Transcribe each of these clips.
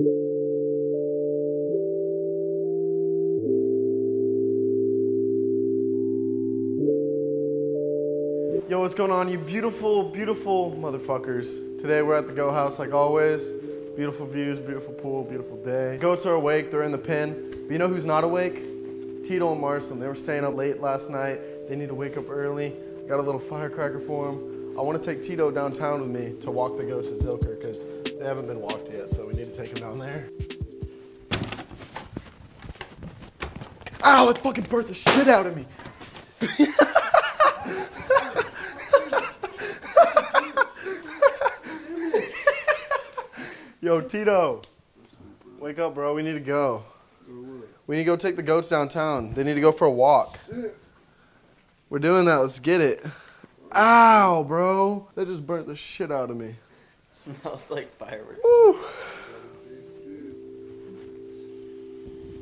Yo, what's going on, you beautiful, beautiful motherfuckers? Today we're at the Go House like always. Beautiful views, beautiful pool, beautiful day. Goats are awake, they're in the pen. But you know who's not awake? Tito and Marcelin. They were staying up late last night. They need to wake up early. Got a little firecracker for them. I want to take Tito downtown with me to walk the goats at Zilker because they haven't been walked yet, so we need to take them down there. Ow, it fucking burnt the shit out of me. Yo, Tito. Wake up, bro. We need to go. We need to go take the goats downtown. They need to go for a walk. We're doing that. Let's get it. Ow, bro. That just burnt the shit out of me. smells like fireworks. Woo.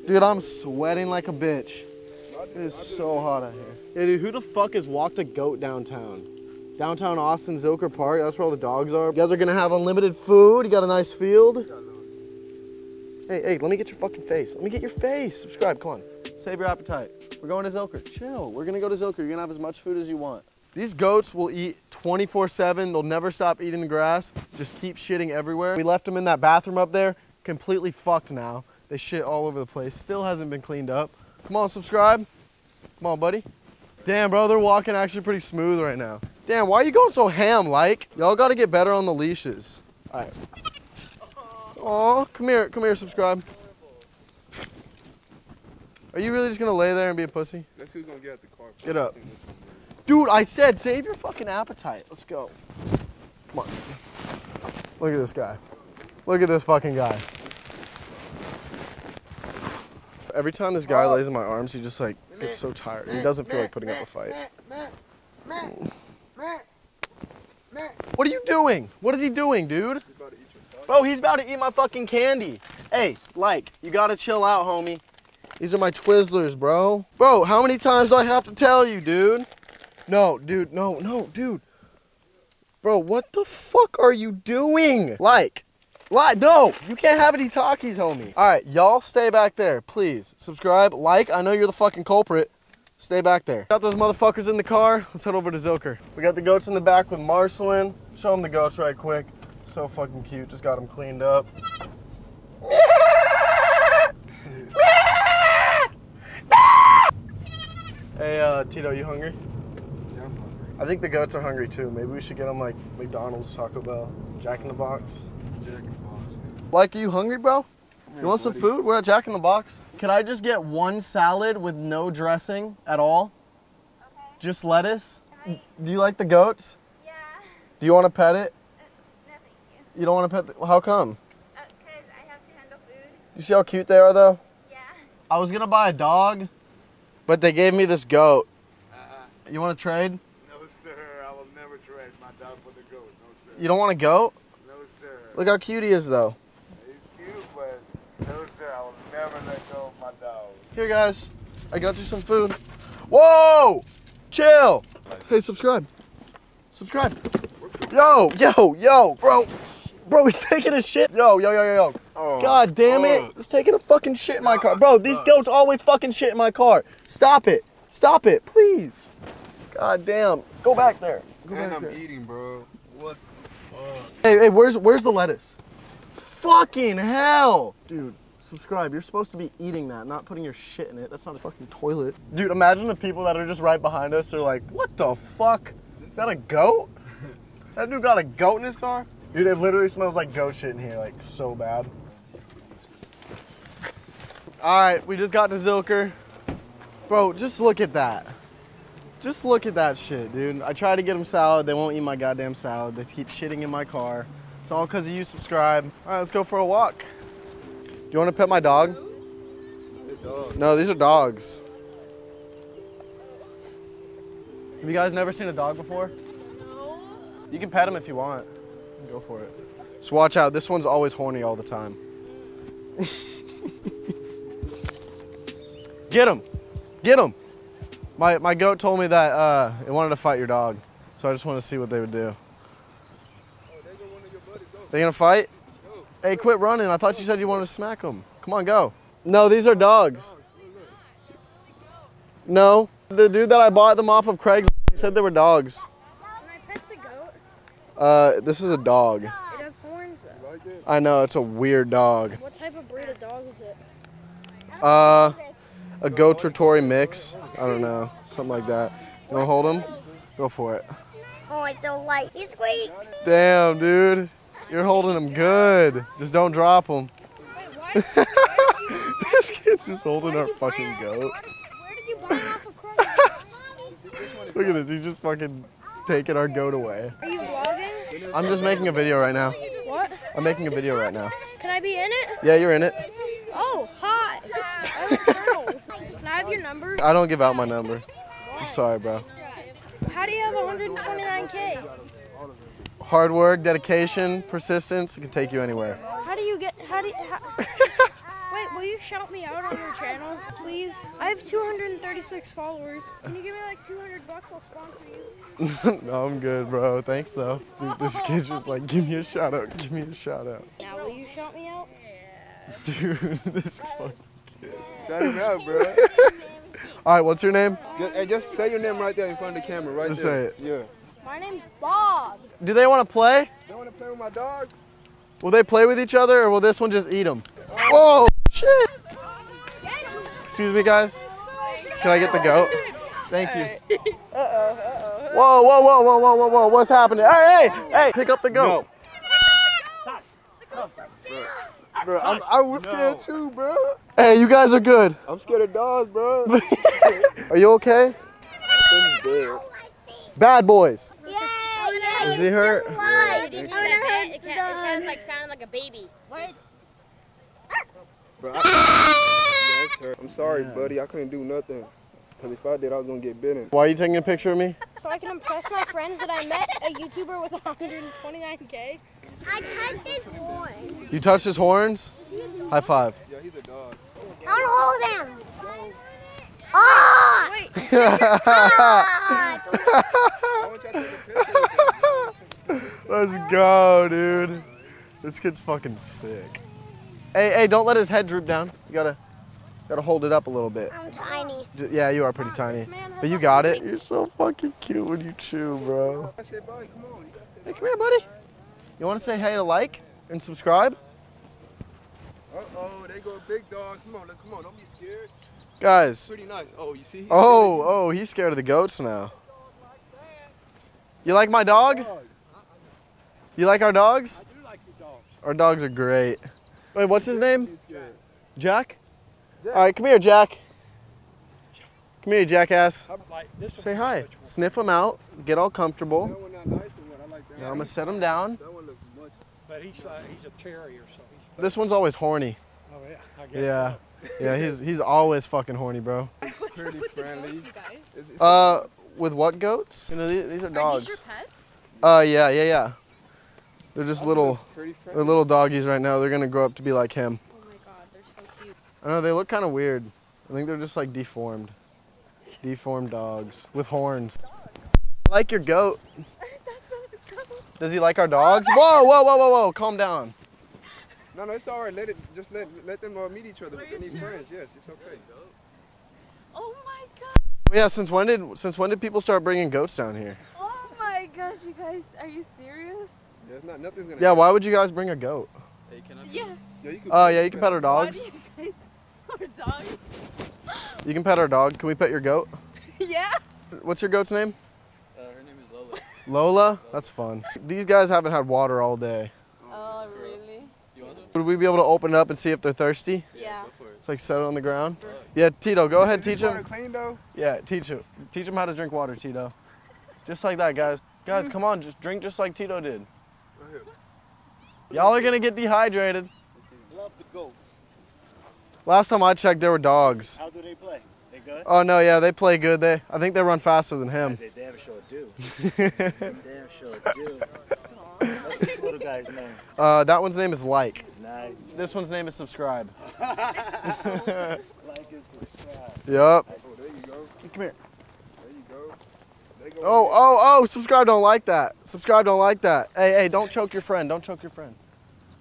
Dude, I'm sweating like a bitch. It is so hot out here. Yeah, dude, who the fuck has walked a goat downtown? Downtown Austin, Zilker Park, that's where all the dogs are. You guys are gonna have unlimited food. You got a nice field. Hey, hey, let me get your fucking face. Let me get your face. Subscribe, come on. Save your appetite. We're going to Zilker. Chill. We're gonna go to Zilker. You're gonna have as much food as you want. These goats will eat 24-7. They'll never stop eating the grass. Just keep shitting everywhere. We left them in that bathroom up there, completely fucked now. They shit all over the place. Still hasn't been cleaned up. Come on, subscribe. Come on, buddy. Damn, bro, they're walking actually pretty smooth right now. Damn, why are you going so ham like? Y'all gotta get better on the leashes. All right. Aw, come here, come here, subscribe. Are you really just gonna lay there and be a pussy? That's who's gonna get out the car. Get up. Dude, I said save your fucking appetite. Let's go. Come on. Look at this guy. Look at this fucking guy. Every time this guy lays in my arms, he just like gets so tired. He doesn't feel like putting up a fight. What are you doing? What is he doing, dude? Bro, he's about to eat my fucking candy. Hey, like, you gotta chill out, homie. These are my Twizzlers, bro. Bro, how many times do I have to tell you, dude? No, dude, no, no, dude. Bro, what the fuck are you doing? Like, like, no, you can't have any talkies, homie. All right, y'all stay back there, please. Subscribe, like, I know you're the fucking culprit. Stay back there. Got those motherfuckers in the car. Let's head over to Zilker. We got the goats in the back with Marcelin. Show them the goats right quick. So fucking cute. Just got them cleaned up. hey, uh, Tito, you hungry? Yeah, I'm hungry. I think the goats are hungry too. Maybe we should get them like McDonald's, Taco Bell, Jack in the Box. Jack and Box. Like, are you hungry, bro? Yeah, You want some food? We're at Jack in the Box. Can I just get one salad with no dressing at all? Okay. Just lettuce? I? Do you like the goats? Yeah. Do you want to pet it? No, thank you. You don't want to pet the, how come? Uh, cause I have to handle food. You see how cute they are though? Yeah. I was gonna buy a dog, but they gave me this goat. Uh-uh. You want to trade? No, sir. I will never trade my dog for. No, sir. You don't want to go? No, sir. Look how cute he is though. He's cute, but no, sir. I will never let go of my dog. Here guys, I got you some food. Whoa! Chill! Hey, subscribe. Subscribe. Yo, yo, yo, bro. Bro, he's taking a shit. Yo, yo, yo, yo, yo. Oh. God damn it. He's taking a fucking shit in my car. Bro, these goats always fucking shit in my car. Stop it. Stop it, please. God damn. Go back there. Go And back I'm there. eating, bro. What? Hey, hey, where's where's the lettuce? Fucking hell, dude. Subscribe. You're supposed to be eating that, not putting your shit in it. That's not a fucking toilet. Dude, imagine the people that are just right behind us. They're like, "What the fuck? Is that a goat? That dude got a goat in his car?" Dude, it literally smells like goat shit in here, like so bad. All right, we just got to Zilker. Bro, just look at that. Just look at that shit, dude. I try to get them salad. They won't eat my goddamn salad. They keep shitting in my car. It's all because of you subscribe. All right, let's go for a walk. Do you want to pet my dog? No, these are dogs. Have you guys never seen a dog before? No. You can pet him if you want. Go for it. Just watch out. This one's always horny all the time. Get him. Get him. My, my goat told me that uh, it wanted to fight your dog. So I just wanted to see what they would do. Oh, there go one of your buddies. Go. They gonna fight? Go. Hey, quit running. I thought you said you wanted to smack them. Come on, go. No, these are dogs. No, the dude that I bought them off of Craigslist he said they were dogs. Can I pet the goat? Uh, this is a dog. It has horns though. I know it's a weird dog. What type of breed of dog is it? Uh, a goat Tory mix. I don't know, something like that. You wanna hold him? Go for it. Oh, it's so light. He squeaks. Damn, dude, you're holding him good. Just don't drop him. Wait, this kid's just holding our fucking goat. Where did you buy it off of Craigslist? Look at this. He's just fucking taking our goat away. Are you vlogging? I'm just making a video right now. What? I'm making a video right now. Can I be in it? Yeah, you're in it. Oh, hi. I like turtles. Can I have your number? I don't give out my number. I'm sorry, bro. How do you have 129k? Hard work, dedication, persistence, it can take you anywhere. How do you get? How do you? How, wait, will you shout me out on your channel, please? I have 236 followers. Can you give me like 200 bucks? I'll sponsor you. no, I'm good, bro. Thanks, though. Dude, this kid's just like, give me a shout out, give me a shout out. Now, will you shout me out? Dude, this fuck. Shout him out, bro. All right, what's your name? Just, hey, just say your name right there in front of the camera, right Just there. say Yeah. My name's Bob. Do they want to play? You want to play with my dog? Will they play with each other, or will this one just eat them? Oh. Whoa, shit! Excuse me, guys. Can I get the goat? Thank you. Uh-oh, uh-oh. Whoa, whoa, whoa, whoa, whoa, whoa, whoa. What's happening? Hey, hey, hey, pick up the goat. No. Bro, I'm, I was scared too, bro. Hey, you guys are good. I'm scared of dogs, bro. Are you okay? This is dead. Bad boys. Yeah, yeah. Is he hurt? Did you hear that pet? It, ca- it was like sounded like a baby. Bro, I, yeah, hurt. I'm sorry, buddy. I couldn't do nothing. Because if I did, I was going to get bitten. Why are you taking a picture of me? So I can impress my friends that I met a YouTuber with 129k. I touched his horn. You touched his horns? High five. Yeah, he's a dog. I want to hold him. Ah! Wait, Ah! I want y'all to take a picture with him. Let's go, dude. This kid's fucking sick. Hey, hey, don't let his head droop down. You gotta, gotta hold it up a little bit. I'm tiny. Yeah, you are pretty tiny, but you got it. You're so fucking cute when you chew, bro. I said, buddy, come on. You gotta say Hey, come here, buddy. You want to say hey to like and subscribe, Uh-oh, they go big dog. Come on, come on. Don't be scared. guys? Pretty nice. Oh, you see? Oh, oh, he's scared of the goats now. You like my dog? You like our dogs? I do like the dogs. Our dogs are great. Wait, what's his name? Jack? Jack. All right, come here, Jack. Come here, jackass. Say hi. Sniff him out. Get all comfortable. That one not nice or what? I like that. Now I'm gonna set him down. That one looks much. But he's uh, he's a terrier, so he's. This one's always horny. Oh yeah, I guess. Yeah. Yeah, he's he's always fucking horny, bro. Pretty friendly. It's- it's- Uh, with what goats? You know, these, these are dogs. Are these your pets? Uh, yeah, yeah, yeah. They're just little, they're little doggies right now. They're gonna grow up to be like him. Oh my god, they're so cute. I know they look kind of weird. I think they're just like deformed, deformed dogs with horns. I like your goat. Does he like our dogs? Whoa, whoa, whoa, whoa, whoa! Calm down. No, no, it's all right. Let it. Just let let them uh, meet each other. They need friends. Yes, it's okay. Oh my god. Yeah, since when did since when did people start bringing goats down here? Oh my gosh, you guys, are you serious? There's not nothing's gonna. Yeah, why would you guys bring a goat? Yeah. Yeah, you can Oh yeah, you can pet our Why dogs. do you guys our dogs? You can pet our dog. Can we pet your goat? yeah. What's your goat's name? Uh, her name is Lola. Lola? That's fun. These guys haven't had water all day. Oh really? You want them? Would we be able to open it up and see if they're thirsty? Yeah. Go for it. It's like set it on the ground. Yeah, Tito, go ahead, Is teach water him. clean though? Yeah, teach him. Teach them how to drink water, Tito. Just like that, guys. Guys, come on, just drink just like Tito did. Y'all are gonna get dehydrated. Love the goats. Last time I checked, there were dogs. How do they play? They good? Oh no, yeah, they play good. They, I think they run faster than him. They damn sure do. damn sure do. What's this little guy's name? Uh, that one's name is Like. Nice. This one's name is Subscribe. Like and subscribe. Yup. Oh, there you go. Come here. There you go. They go Oh, oh, oh, subscribe don't like that. Subscribe don't like that. Hey, hey, don't choke your friend. Don't choke your friend.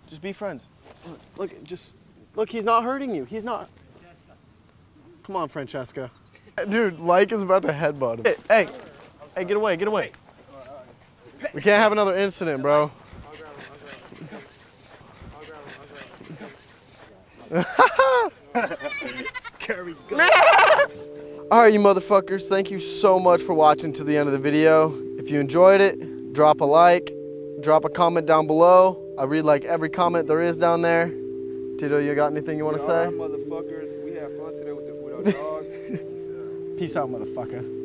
Just be friends. Look, look, just look. He's not hurting you. He's not. Come on, Francesca. Dude, Like is about to headbutt him. Hey, hey, hey, get away, get away. We can't have another incident, bro. All right, you motherfuckers, thank you so much for watching to the end of the video. If you enjoyed it, drop a like, drop a comment down below. I read like every comment there is down there. Tito, you got anything you want to say? motherfuckers. We had fun today with, the, with our dog. Peace out, motherfucker.